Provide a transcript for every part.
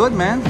good, man.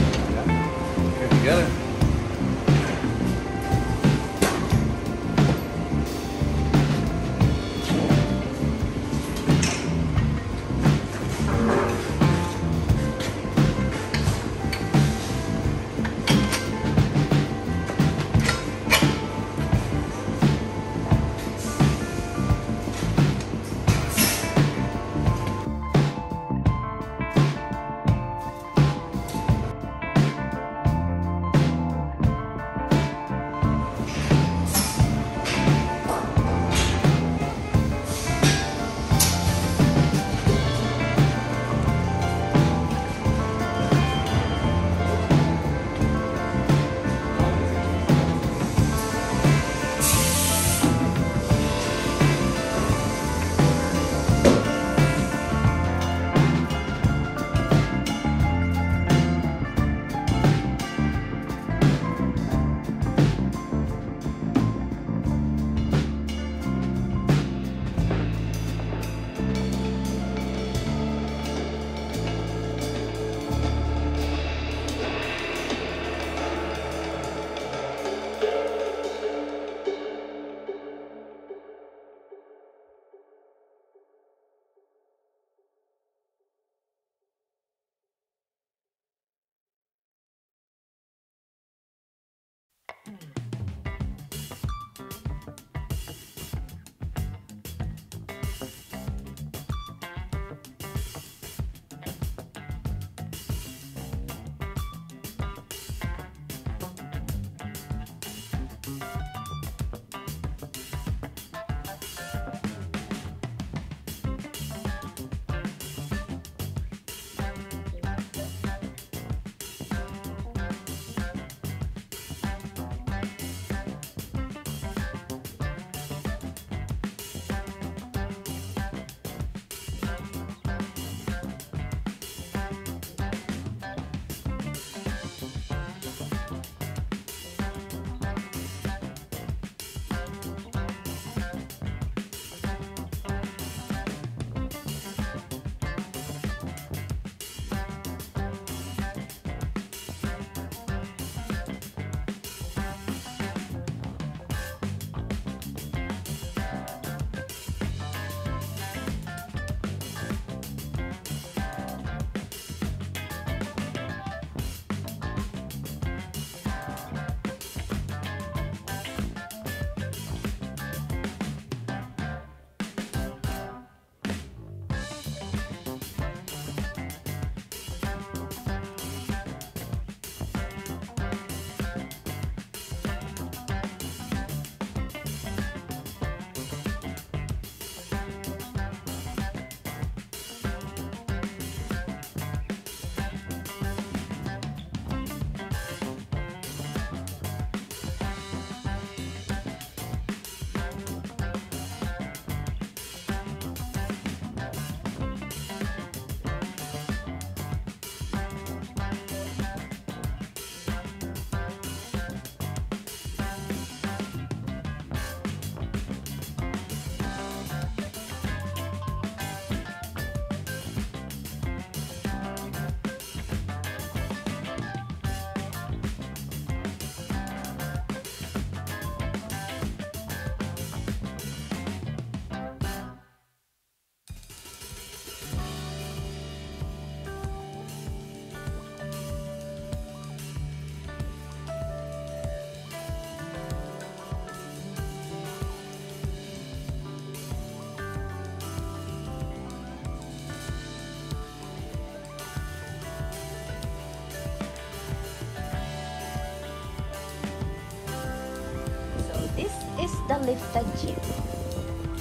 The lifted jeep.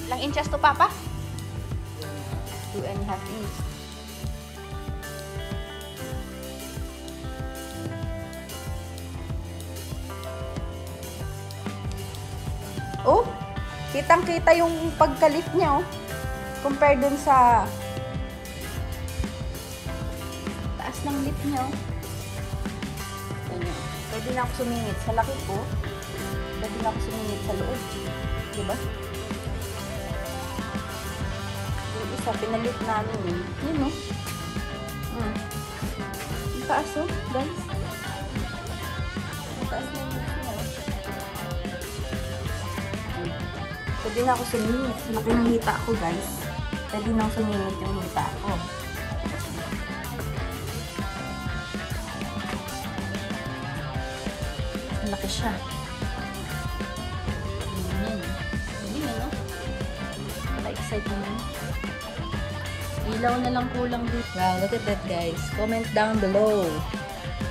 Ilang inches to, Papa? Two and a half inches. Oh, kitang-kita yung pagka-lift niya, oh. Compare dun sa taas ng lift niya, oh. Pwede na ako sumingit sa laki ko. Pwede na ako sumingit sa loob. Diba? Yung isa, pinalit namin eh. Yun, oh. Hmm. taas oh, guys. Ang taas ng lift niya. oh. Pwede na ako sumingit. Laki ng hita ko, guys. Pwede na ako sumingit yung hita ko. Ang laki siya. Ilaw na lang kulang dito. Wow, look at that, guys. Comment down below.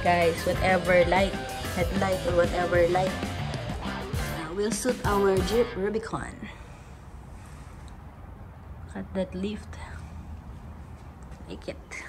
Guys, whatever light, headlight or whatever light uh, will suit our Jeep Rubicon. At that lift. Like it.